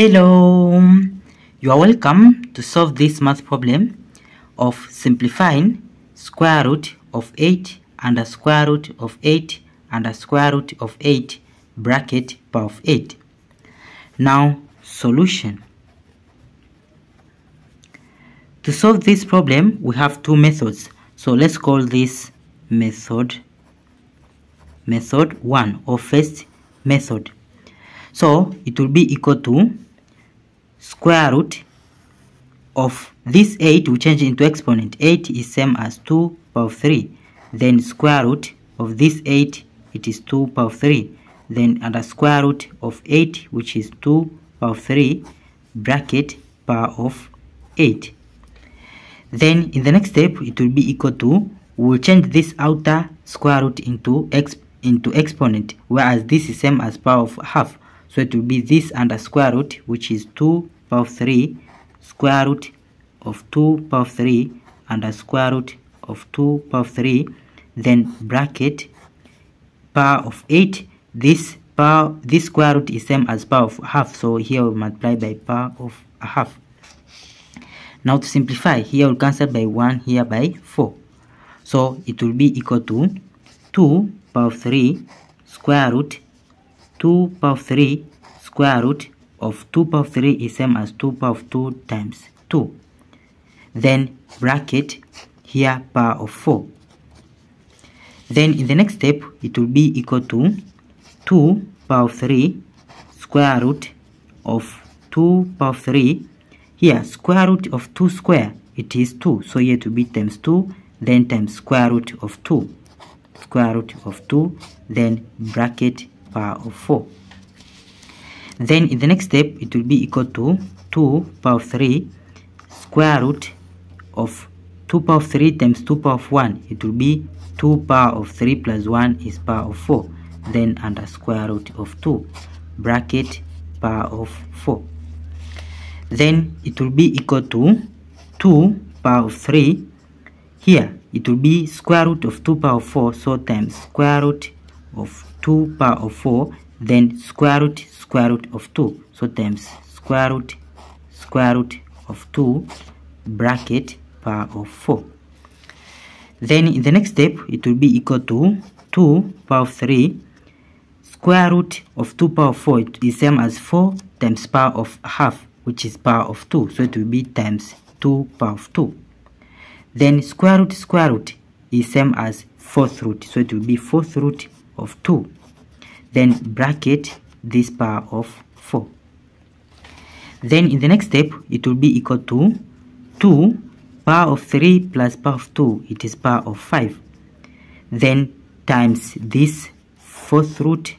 Hello, you are welcome to solve this math problem of simplifying square root of 8 and a square root of 8 and a square root of 8 bracket power of 8. Now, solution. To solve this problem, we have two methods. So let's call this method method 1 or first method. So it will be equal to square root of this 8 we change into exponent. 8 is same as 2 power 3. Then square root of this 8 it is 2 power 3. Then under square root of 8 which is 2 power 3 bracket power of 8. Then in the next step it will be equal to we will change this outer square root into x into exponent whereas this is same as power of half so it will be this under square root which is 2 power of 3 square root of 2 power of 3 and a square root of 2 power of 3 then bracket power of 8 this power this square root is same as power of half so here we multiply by power of a half. Now to simplify here we'll cancel by 1 here by 4 so it will be equal to 2 power of 3 square root 2 power of 3 square root of 2 power of 3 is same as 2 power of 2 times 2 then bracket here power of 4 then in the next step it will be equal to 2 power of 3 square root of 2 power of 3 here square root of 2 square it is 2 so here to be times 2 then times square root of 2 square root of 2 then bracket power of 4 then in the next step it will be equal to 2 power of 3 square root of 2 power of 3 times 2 power of 1 it will be 2 power of 3 plus 1 is power of 4 then under square root of 2 bracket power of 4 then it will be equal to 2 power of 3 here it will be square root of 2 power of 4 so times square root of 2 power of 4 then square root square root of 2 so times square root square root of 2 bracket power of 4 then in the next step it will be equal to 2 power of 3 square root of 2 power of 4 it is same as 4 times power of half which is power of 2 so it will be times 2 power of 2 then square root square root is same as fourth root. So it will be fourth root of 2 then bracket this power of 4 then in the next step it will be equal to 2 power of 3 plus power of 2 it is power of 5 then times this fourth root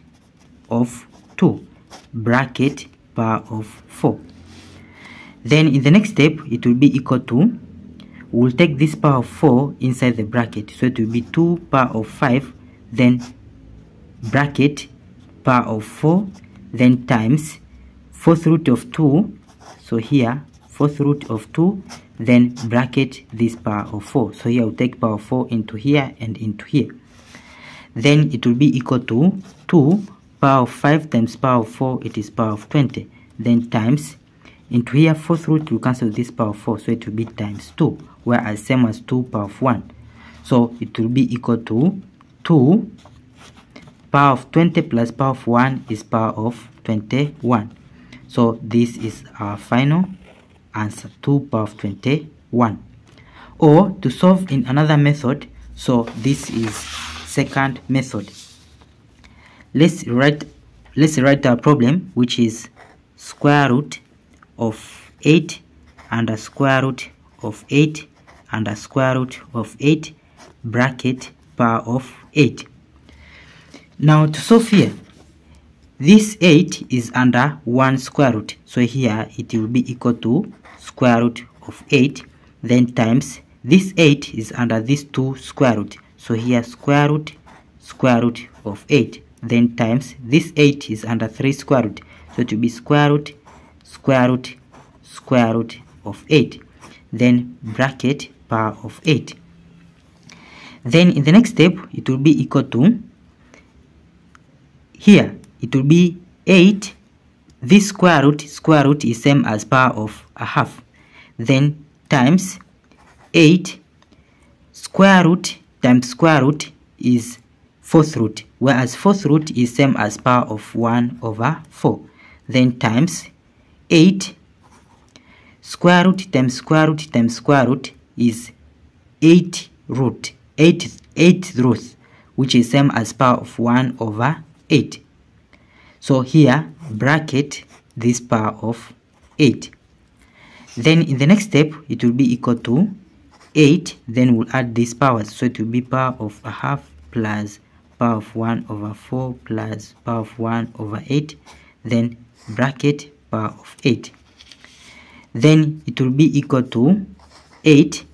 of 2 bracket power of 4 then in the next step it will be equal to we'll take this power of 4 inside the bracket. So it will be 2 power of 5 then bracket power of 4 then times fourth root of 2 so here fourth root of 2 then bracket this power of 4 so here we'll take power of 4 into here and into here. Then it will be equal to 2 power of 5 times power of 4 it is power of 20 then times into here fourth root will cancel this power of 4 so it will be times 2 whereas same as 2 power of 1 so it will be equal to 2 power of 20 plus power of 1 is power of 21 so this is our final answer 2 power of 21 or to solve in another method so this is second method. Let's write let's write our problem which is square root of 8 and a square root of 8 and a square root of 8 bracket power of 8 now to here this 8 is under 1 square root. So here it will be equal to square root of 8 then times this 8 is under this 2 square root. So here square root square root of 8 then times this 8 is under 3 square root. So it will be square root square root square root of 8 then bracket power of 8 then in the next step it will be equal to here it will be 8 this square root square root is same as power of a half. Then times 8 square root times square root is fourth root whereas fourth root is same as power of 1 over 4 then times 8 square root times square root times square root is 8 root 8 8 root which is same as power of 1 over 8 so here bracket this power of 8 then in the next step it will be equal to 8 then we'll add these powers so it will be power of a half plus power of 1 over 4 plus power of 1 over 8 then bracket power of 8 then it will be equal to 8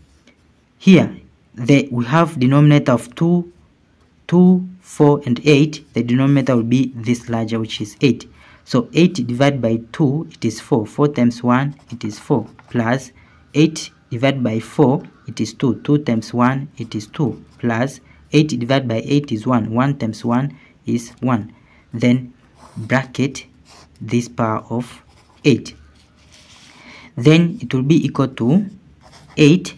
here the, we have denominator of 2 2 4 and 8 the denominator will be this larger which is 8 so 8 divided by 2 it is 4 4 times 1 it is 4 plus 8 divided by 4 it is 2 2 times 1 it is 2 plus 8 divided by 8 is 1 1 times 1 is 1 then bracket this power of 8 then it will be equal to 8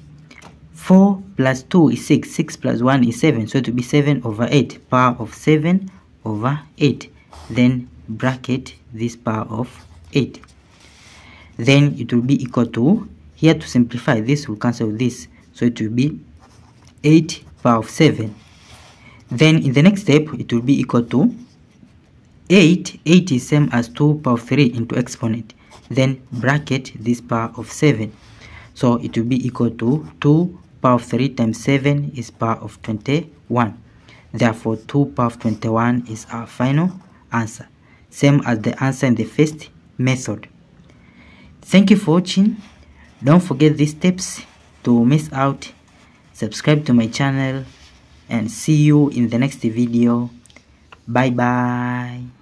4 plus 2 is 6 6 plus 1 is 7 so it will be 7 over 8 power of 7 over 8 then bracket this power of 8 then it will be equal to here to simplify this will cancel this. So it will be 8 power of 7 then in the next step it will be equal to 8 8 is same as 2 power of 3 into exponent. Then bracket this power of 7 so it will be equal to 2 power of 3 times 7 is power of 21 therefore 2 power of 21 is our final answer. Same as the answer in the first method. Thank you for watching. Don't forget these steps to miss out. Subscribe to my channel and see you in the next video. Bye bye